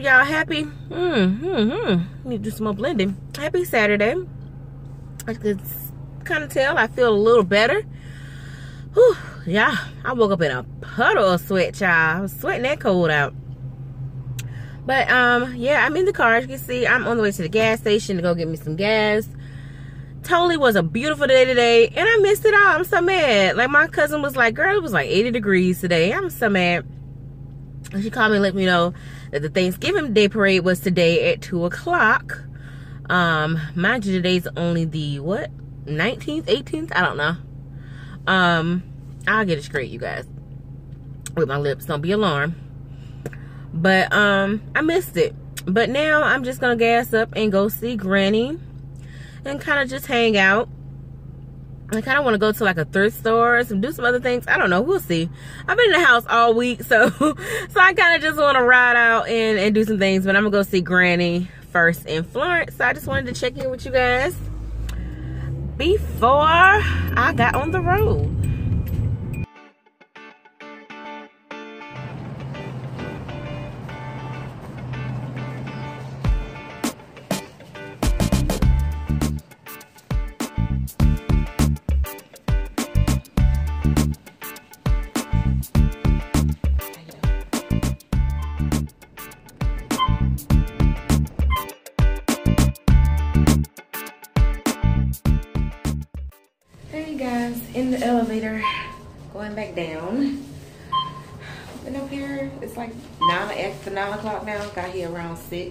y'all? Happy? Mm, mm, mm. need to do some more blending. Happy saturday. I could kind of tell i feel a little better. Whew, yeah. I woke up in a puddle of sweat child. I was sweating that cold out. But um yeah i'm in the car. As you can see i'm on the way to the gas station to go get me some gas. Totally was a beautiful day today and i missed it all. I'm so mad. Like my cousin was like girl it was like 80 degrees today. I'm so mad and she called me and let me know that the Thanksgiving Day parade was today at 2 o'clock. Um, mind you, today's only the, what, 19th, 18th? I don't know. Um, I'll get it straight, you guys. With my lips, don't be alarmed. But, um, I missed it. But now I'm just gonna gas up and go see Granny and kind of just hang out. I kind of want to go to like a thrift store and do some other things. I don't know. We'll see. I've been in the house all week, so so I kind of just want to ride out and, and do some things. But I'm going to go see Granny first in Florence. So I just wanted to check in with you guys before I got on the road. In the elevator, going back down. And up here, it's like nine after nine o'clock now. Got here around six.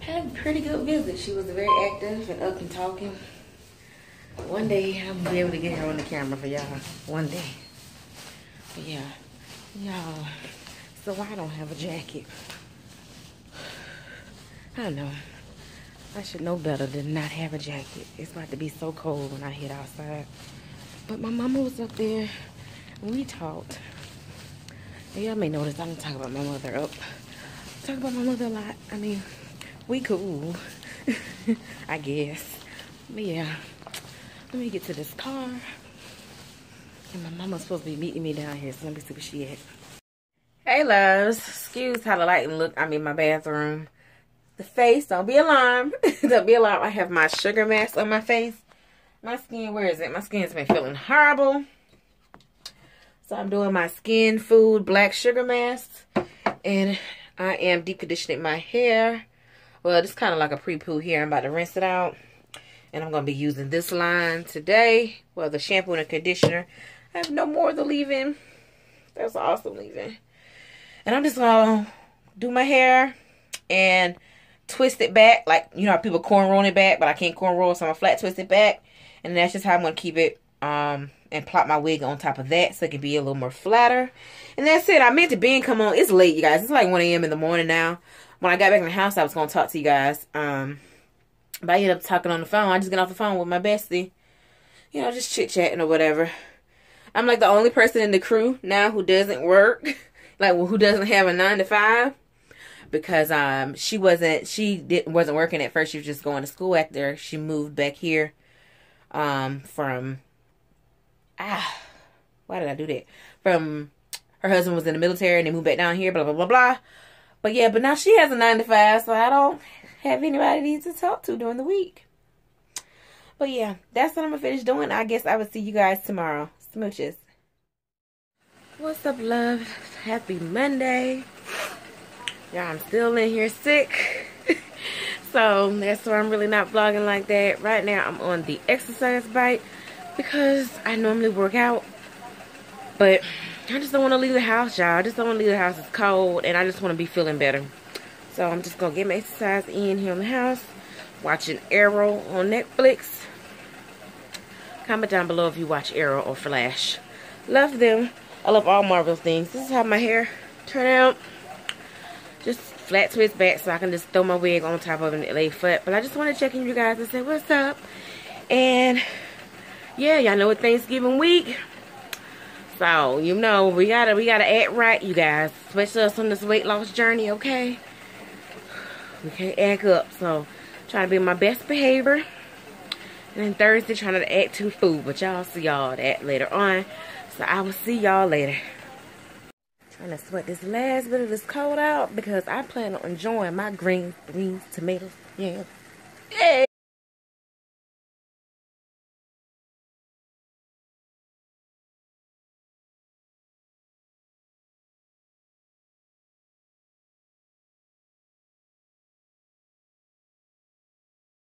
Had a pretty good visit. She was very active and up and talking. One day I'm gonna be able to get her on the camera for y'all. One day. But yeah, y'all. So I don't have a jacket. I don't know. I should know better than not have a jacket. It's about to be so cold when I hit outside. But my mama was up there and we talked. And y'all may notice I don't talk about my mother up. I talk about my mother a lot. I mean, we cool. I guess. But yeah. Let me get to this car. And my mama's supposed to be meeting me down here, so let me see where she at. Hey loves, excuse how the lighting look. I'm in my bathroom. The face, don't be alarmed. don't be alarmed. I have my sugar mask on my face my skin, where is it? My skin's been feeling horrible. So I'm doing my skin food black sugar mask. And I am deep conditioning my hair. Well, it's kind of like a pre-poo here. I'm about to rinse it out. And I'm going to be using this line today. Well, the shampoo and conditioner. I have no more of the leave-in. That's awesome leave-in. And I'm just going to do my hair and twist it back. Like, you know how people cornroll it back, but I can't cornroll, so I'm going to flat twist it back. And that's just how I'm going to keep it um, and plop my wig on top of that so it can be a little more flatter. And that's it. I meant to be and come on. It's late, you guys. It's like 1 a.m. in the morning now. When I got back in the house, I was going to talk to you guys. Um, but I ended up talking on the phone. I just got off the phone with my bestie. You know, just chit-chatting or whatever. I'm like the only person in the crew now who doesn't work. like, who doesn't have a 9 to 5 because um she wasn't she didn't wasn't working at first she was just going to school after she moved back here um, from ah, why did I do that? From her husband was in the military and they moved back down here, blah blah blah blah. But yeah, but now she has a nine to five, so I don't have anybody to talk to during the week. But yeah, that's what I'm gonna finish doing. I guess I will see you guys tomorrow. Smooches. What's up, love? Happy Monday. Yeah, I'm still in here sick. So that's why I'm really not vlogging like that. Right now I'm on the exercise bike because I normally work out. But I just don't want to leave the house, y'all. I just don't want to leave the house. It's cold and I just want to be feeling better. So I'm just going to get my exercise in here in the house. Watching Arrow on Netflix. Comment down below if you watch Arrow or Flash. Love them. I love all Marvel things. This is how my hair turned out. Just flat twist back so I can just throw my wig on top of it and lay flat. But I just want to check in you guys and say what's up. And yeah, y'all know it's Thanksgiving week. So, you know, we gotta we gotta act right, you guys. Especially us on this weight loss journey, okay? We can't act up. So trying to be my best behavior. And then Thursday trying to act too food. But y'all see y'all that later on. So I will see y'all later. I'm gonna sweat this last bit of this cold out because I plan on enjoying my greens, beans, tomatoes, yeah. Hey!